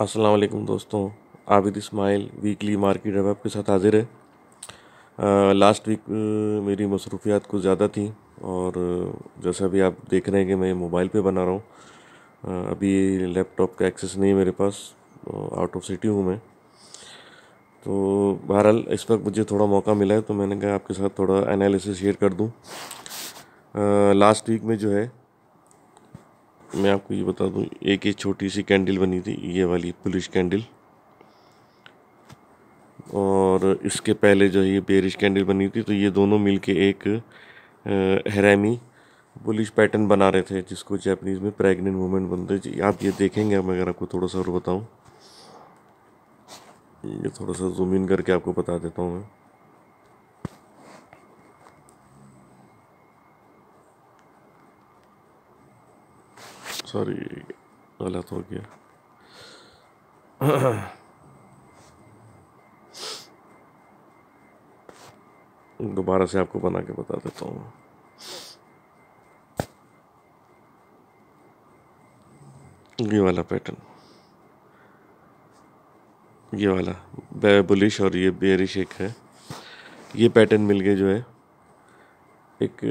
अस्सलाम वालेकुम दोस्तों आबिद इस्माइल वीकली मार्केट रब आपके साथ हाजिर है। आ, लास्ट वीक मेरी मसरूफियात कुछ ज़्यादा थी और जैसा अभी आप देख रहे हैं कि मैं मोबाइल पे बना रहा हूँ। अभी लैपटॉप का एक्सेस नहीं है मेरे पास आउट ऑफ़ सिटी हूँ मैं। तो बहरहाल इस वक्त मुझे थोड़ा मौका मिला है तो मैंने कहा आपके साथ थोड़ा एनालिसिस शेयर कर दूँ। लास्ट वीक में जो है मैं आपको ये बता दूँ, एक ही छोटी सी कैंडल बनी थी, ये वाली पुलिस कैंडल। और इसके पहले जो है ये बेरिश कैंडल बनी थी तो ये दोनों मिलके एक हरामी बुलिश पैटर्न बना रहे थे, जिसको जैपनीज़ में प्रेग्नेंट वूमेन बनते आप ये देखेंगे, मैं अगर आपको थोड़ा सा और बताऊँ। ये थोड़ा सा जूम इन करके आपको बता देता हूँ मैं। सॉरी, गलत हो गया। दोबारा से आपको बना के बता देता हूँ। ये वाला पैटर्न ये वाला बुलिश और ये बेरिश एक है। ये पैटर्न मिल गए जो है, एक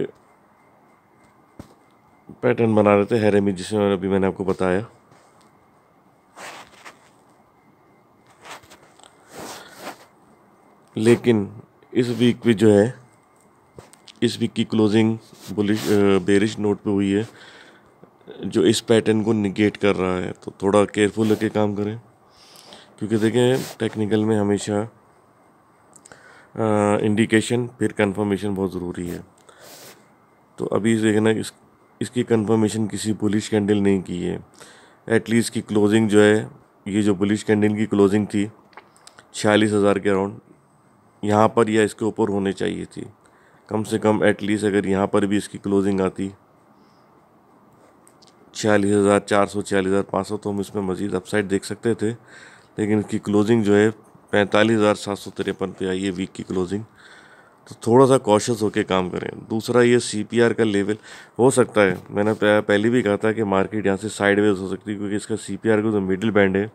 पैटर्न बना रहे थे हैरेमी जिसमें अभी मैंने आपको बताया। लेकिन इस वीक भी जो है, इस वीक की क्लोजिंग बुलिश बेरिश नोट पे हुई है, जो इस पैटर्न को निगेट कर रहा है। तो थोड़ा केयरफुल होकर काम करें, क्योंकि देखें टेक्निकल में हमेशा इंडिकेशन फिर कंफर्मेशन बहुत ज़रूरी है। तो अभी देखना इस इसकी कंफर्मेशन किसी बुलिश कैंडल नहीं की है। एटलीस्ट की क्लोजिंग जो है, ये जो बुलिश कैंडल की क्लोजिंग थी, छियालीस हज़ार के अराउंड यहाँ पर या इसके ऊपर होने चाहिए थी। कम से कम एटलीस्ट अगर यहाँ पर भी इसकी क्लोजिंग आती, छियालीस हज़ार चार सौ, छियालीस हज़ार पाँच सौ तो हम इसमें मज़ीद अपसाइड देख सकते थे, लेकिन इसकी क्लोजिंग जो है, पैंतालीस हज़ार सात सौ तिरपन पे आई है वीक की क्लोजिंग तो थोड़ा सा कॉशियस होकर काम करें। दूसरा ये सीपीआर का लेवल हो सकता है। मैंने पहले भी कहा था कि मार्केट यहाँ से साइडवेज हो सकती है क्योंकि इसका सी पी का जो मिडिल बैंड है,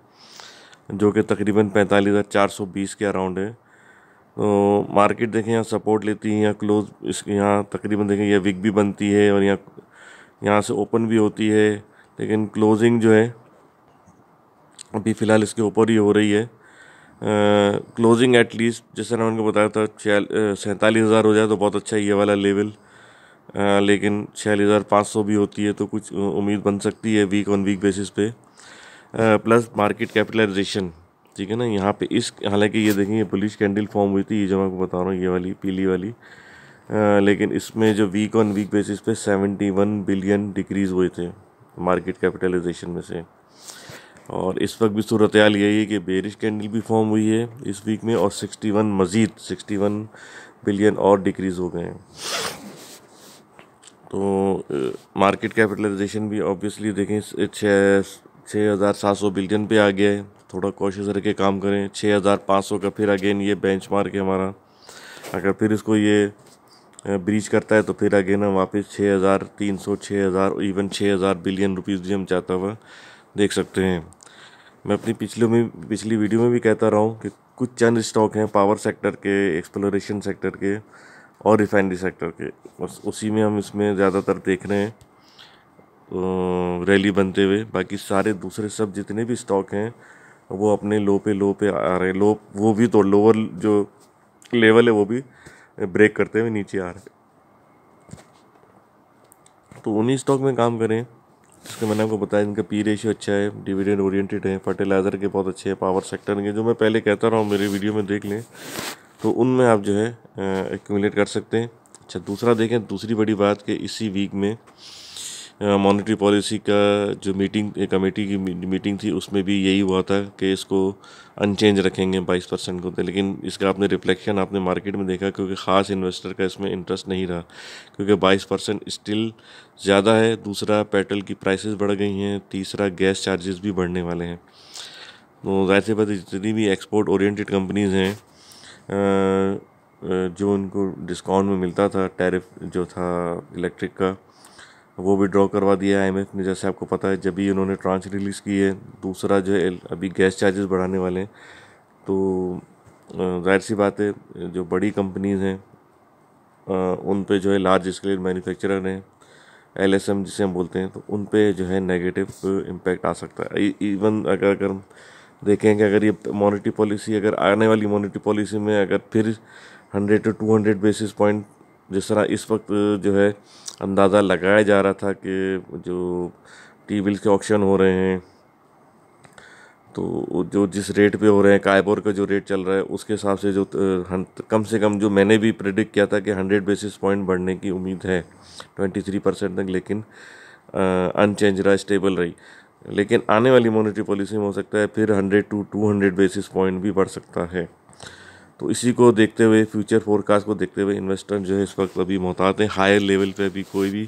जो कि तकरीबन पैंतालीस हज़ार चार सौ बीस के अराउंड है तो मार्केट देखें यहाँ सपोर्ट लेती है, यहाँ क्लोज इस, यहाँ तकरीबन देखें यह विक भी बनती है और यहाँ यहाँ से ओपन भी होती है, लेकिन क्लोजिंग जो है, अभी फ़िलहाल इसके ऊपर ही हो रही है। क्लोजिंग एटलीस्ट जैसे ना उनको बताया था सैंतालीस हज़ार हो जाए तो बहुत अच्छा ये वाला लेवल लेकिन छियालीस हज़ार पाँच सौ भी होती है तो कुछ उम्मीद बन सकती है वीक ऑन वीक बेसिस पे। प्लस मार्केट कैपिटलाइजेशन ठीक है ना? यहाँ पे इस हालाँकि ये देखें ये पुलिस कैंडल फॉर्म हुई थी ये जो मैं आपको बता रहा हूँ ये वाली पीली वाली। आ, लेकिन इसमें जो वीक ऑन वीक बेसिस पे सेवेंटी वन बिलियन डिक्रीज़ हुए थे मार्केट कैपिटलाइजेशन में से। और इस वक्त भी सूरत हाल यही है कि बेरिश कैंडल भी फॉर्म हुई है इस वीक में और 61 मज़ीद 61 बिलियन और डिक्रीज़ हो गए हैं। तो मार्केट कैपिटलाइजेशन भी ऑब्वियसली देखें छः छः हज़ार सात सौ बिलियन पे आ गया है। थोड़ा कोशिश रह के काम करें। छः हज़ार पाँच सौ का फिर अगेन ये बेंच मार्क है हमारा। अगर फिर इसको ये ब्रीच करता है तो फिर अगेन हम वापस छः हज़ार तीन सौ छः हज़ार इवन छः हज़ार बिलियन रुपीज़ भी हम चाहता हुआ देख सकते हैं। मैं अपनी पिछले में, पिछली वीडियो में भी कहता रहा हूँ कि कुछ चंद स्टॉक हैं पावर सेक्टर के एक्सप्लोरेशन सेक्टर के और रिफाइनरी सेक्टर के। बस उसी में हम इसमें ज़्यादातर देख रहे हैं रैली बनते हुए। बाकी सारे दूसरे सब जितने भी स्टॉक हैं, वो अपने लो पे लो पे आ रहे हैं। लो वो भी तो लोअर जो लेवल है वो भी ब्रेक करते हुए नीचे आ रहे हैं। तो उन्हीं स्टॉक में काम करें। जिसका मैंने आपको बताया इनका पी रेशियो अच्छा है, डिविडेंड ओरिएंटेड है, फर्टिलाइज़र के बहुत अच्छे हैं, पावर सेक्टर के, जो मैं पहले कहता रहा हूँ, मेरे वीडियो में देख लें तो उनमें आप जो है एक्यूमुलेट कर सकते हैं। अच्छा दूसरा देखें, दूसरी बड़ी बात कि इसी वीक में मॉनेटरी पॉलिसी का जो मीटिंग कमेटी की मीटिंग थी, उसमें भी यही हुआ था कि इसको अनचेंज रखेंगे, बाईस परसेंट को। लेकिन इसका आपने रिफ्लेक्शन आपने मार्केट में देखा, क्योंकि ख़ास इन्वेस्टर का इसमें इंटरेस्ट नहीं रहा। क्योंकि बाईस परसेंट स्टिल ज़्यादा है, दूसरा पेट्रोल की प्राइसेस बढ़ गई हैं, तीसरा गैस चार्जेस भी बढ़ने वाले हैं। तो ज़ाहिर सी बात जितनी भी एक्सपोर्ट ओरिएंटेड कंपनीज़ हैं जो उनको डिस्काउंट में मिलता था टैरिफ जो था इलेक्ट्रिक का वो भी ड्रॉ करवा दिया है आई ने। जैसे आपको पता है, जब भी उन्होंने ट्रांच रिलीज़ की है, दूसरा जो है अभी गैस चार्जेस बढ़ाने वाले हैं तो ज़ाहिर सी बात है, जो बड़ी कंपनीज़ हैं उन पे जो है लार्ज स्केल मैन्युफैक्चरर हैं एल एस एम जिसे हम बोलते हैं तो उन पे जो है नेगेटिव इम्पैक्ट आ सकता है। इवन अगर अगर देखें कि अगर ये मॉनिटरी पॉलिसी अगर आने वाली मॉनिटरी पॉलिसी में अगर फिर hundred to two hundred basis point जिस तरह इस वक्त जो है, अंदाज़ा लगाया जा रहा था कि जो टी के ऑप्शन हो रहे हैं तो जो जिस रेट पे हो रहे हैं, कायबोर का जो रेट चल रहा है, उसके हिसाब से जो कम से कम जो मैंने भी प्रिडिक्ट किया था कि हंड्रेड बेसिस पॉइंट बढ़ने की उम्मीद है ट्वेंटी थ्री परसेंट तक, लेकिन अनचेंज रहा स्टेबल रही। लेकिन आने वाली मॉनेटरी पॉलिसी में हो सकता है, फिर hundred to two hundred basis point भी बढ़ सकता है। तो इसी को देखते हुए फ्यूचर फोरकास्ट को देखते हुए इन्वेस्टर जो है इस वक्त अभी मोहतात हैं। हायर लेवल पे अभी कोई भी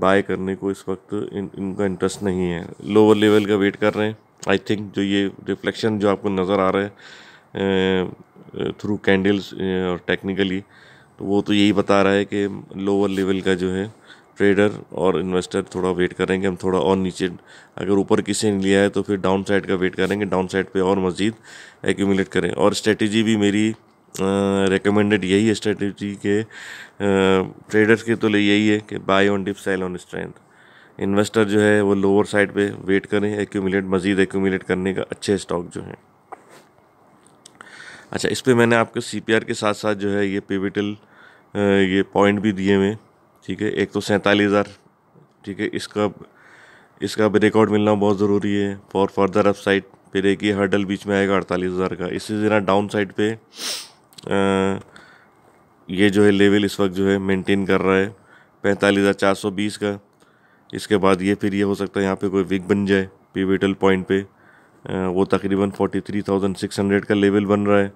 बाय करने को इस वक्त इन, इनका इंटरेस्ट नहीं है। लोअर लेवल का वेट कर रहे हैं। आई थिंक जो ये रिफ्लेक्शन जो आपको नज़र आ रहा है थ्रू कैंडल्स और टेक्निकली तो वो तो यही बता रहा है कि लोअर लेवल का जो है ट्रेडर और इन्वेस्टर थोड़ा वेट करेंगे, हम थोड़ा और नीचे, अगर ऊपर किसी ने लिया है तो फिर डाउन साइड का वेट करेंगे डाउन साइड पे और मज़ीद एक्यूमुलेट करें। और स्ट्रेटजी भी मेरी रिकमेंडेड यही है स्ट्रेटजी के ट्रेडर्स के तो यही है कि buy on dip sell on strength investor जो है वो लोअर साइड पे वेट करें एक्यूमुलेट मज़ीद एक्यूमुलेट करने का अच्छे स्टॉक जो हैं। अच्छा इस पर मैंने आपके सी के साथ साथ जो है ये पिविटल ये पॉइंट भी दिए हुए ठीक है एक तो सैंतालीस हज़ार ठीक है इसका इसका रिकॉर्ड मिलना बहुत ज़रूरी है। फॉर फर्दर अप साइड फिर एक ये हर्डल बीच में आएगा अड़तालीस हज़ार का। इसी ज़रा डाउन साइड पे आ, ये जो है लेवल इस वक्त जो है मेंटेन कर रहा है। पैंतालीस हज़ार चार सौ बीस का। इसके बाद ये फिर ये हो सकता है यहाँ पे कोई विक बन जाए पिविटल पॉइंट पे। वो तकरीबन forty three thousand six hundred का लेवल बन रहा है।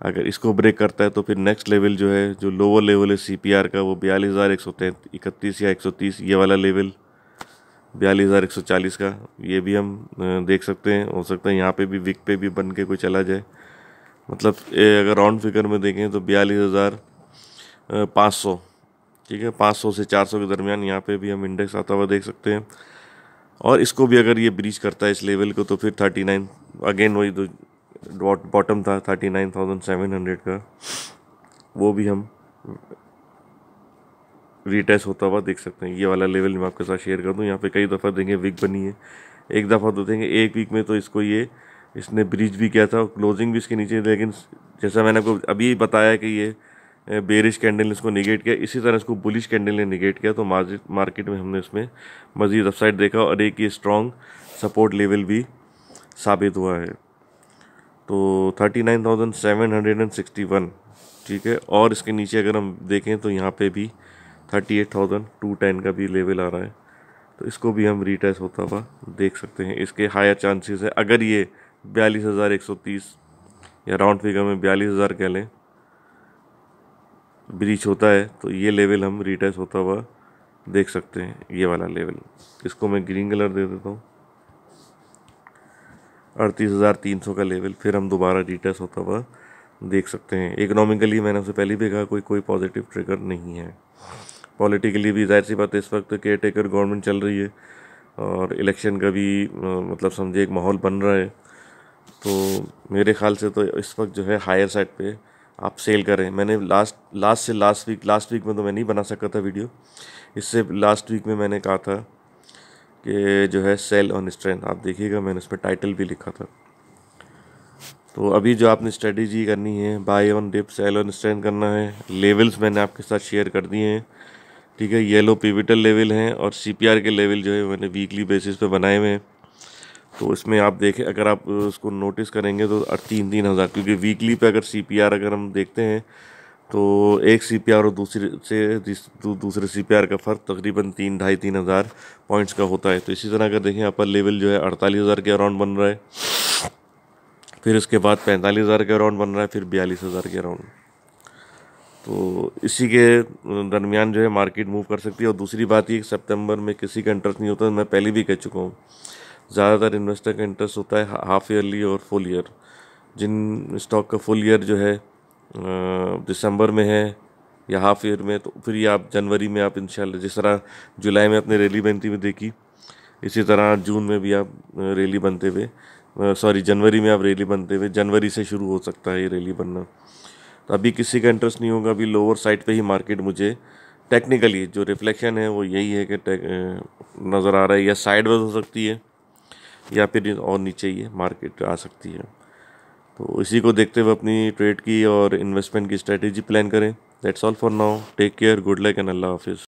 अगर इसको ब्रेक करता है तो फिर नेक्स्ट लेवल जो है, जो लोअर लेवल है सीपीआर का, वो बयालीस हज़ार एक सौ इकतीस या एक सौ तीस, ये वाला लेवल बयालीस हज़ार एक सौ चालीस का, ये भी हम देख सकते हैं। हो सकता है यहाँ पे भी विक पे भी बन के कोई चला जाए। मतलब अगर राउंड फिगर में देखें तो बयालीस हज़ार पाँच सौ, ठीक है? पाँच सौ से चार सौ के दरमियान यहाँ पे भी हम इंडेक्स आता हुआ देख सकते हैं। और इसको भी अगर ये ब्रीच करता है इस लेवल को तो फिर थर्टी नाइन अगेन वही बॉटम था thirty nine thousand seven hundred का। वो भी हम रीटेस्ट होता हुआ देख सकते हैं। ये वाला लेवल मैं आपके साथ शेयर कर दूँ। यहाँ पे कई दफ़ा देंगे वीक बनी है। एक दफ़ा तो देंगे एक वीक में तो इसको ये, इसने ब्रिज भी किया था क्लोजिंग भी इसके नीचे लेकिन जैसा मैंने आपको अभी बताया कि ये बेरिश कैंडल ने इसको निगेट किया। इसी तरह इसको बुलिश कैंडल ने निगेट किया तो मार्केट में हमने इसमें मज़ीद अपसाइड देखा और एक ये स्ट्रॉन्ग सपोर्ट लेवल भी साबित हुआ है। तो thirty nine thousand seven hundred and sixty one ठीक है? और इसके नीचे अगर हम देखें तो यहाँ पे भी thirty eight thousand two ten का भी लेवल आ रहा है। तो इसको भी हम रीटेस्ट होता हुआ देख सकते हैं। इसके हायर चांसेस है। अगर ये बयालीस हज़ार एक सौ तीस या राउंड फिगर में बयालीस हज़ार कह लें ब्रीच होता है तो ये लेवल हम रीटेस्ट होता हुआ देख सकते हैं। ये वाला लेवल इसको मैं ग्रीन कलर दे देता हूँ। अड़तीस हज़ार तीन सौ का लेवल, फिर हम दोबारा रिटेस्ट होता हुआ देख सकते हैं। इकोनॉमिकली मैंने उससे पहले भी कहा कोई कोई पॉजिटिव ट्रिगर नहीं है। पॉलिटिकली भी ज़ाहिर सी बात है, इस वक्त केयर टेकर गवर्नमेंट चल रही है और इलेक्शन का भी मतलब समझे एक माहौल बन रहा है। तो मेरे ख्याल से तो इस वक्त जो है हायर साइड पे आप सेल करें। मैंने लास्ट लास्ट से लास्ट वीक लास्ट वीक में तो मैं नहीं बना सका था वीडियो इससे लास्ट वीक में मैंने कहा था कि जो है सेल ऑन स्ट्रेंथ आप देखिएगा, मैंने उस पर टाइटल भी लिखा था। तो अभी जो आपने स्ट्रेटजी करनी है buy on dip sell on strength करना है लेवल्स मैंने आपके साथ शेयर कर दिए हैं। ठीक है येलो पिविटल लेवल हैं और सीपीआर के लेवल जो है मैंने वीकली बेसिस पे बनाए हुए हैं। तो इसमें आप देखें, अगर आप उसको नोटिस करेंगे तो तीन तीन हज़ार, क्योंकि वीकली पे अगर सीपीआर अगर हम देखते हैं तो एक सी पी आर और दूसरे से दूसरे सी पी आर का फ़र्क तकरीबन तीन, ढाई, तीन हज़ार पॉइंट्स का होता है। तो इसी तरह अगर देखें अपर लेवल जो है अड़तालीस हज़ार के अराउंड बन रहा है। फिर उसके बाद पैंतालीस हज़ार के अराउंड बन रहा है, फिर बयालीस हज़ार के अराउंड तो इसी के दरमियान जो है मार्केट मूव कर सकती है। और दूसरी बात ये सितंबर में किसी का इंटरेस्ट नहीं होता, मैं पहले भी कह चुका हूँ। ज़्यादातर इन्वेस्टर का इंटरेस्ट होता है हाफ़ ईयरली और फुल ईयर जिन स्टॉक का फुल ईयर जो है दिसंबर में है या हाफ़ ईयर में तो फिर ये आप जनवरी में आप इंशाल्लाह जिस तरह जुलाई में अपने रैली बनती हुई देखी, इसी तरह जून में भी आप रैली बनते हुए सॉरी जनवरी में आप रैली बनते हुए, जनवरी से शुरू हो सकता है ये रैली बनना। तो अभी किसी का इंटरेस्ट नहीं होगा, अभी लोअर साइड पे ही मार्केट मुझे टेक्निकली जो रिफ्लेक्शन है वो यही है कि नज़र आ रहा है या साइड हो सकती है या फिर और नीचे ही मार्केट आ सकती है। तो इसी को देखते हुए अपनी ट्रेड की और इन्वेस्टमेंट की स्ट्रेटेजी प्लान करें। That's all for now take care good luck and अल्लाह हाफिज़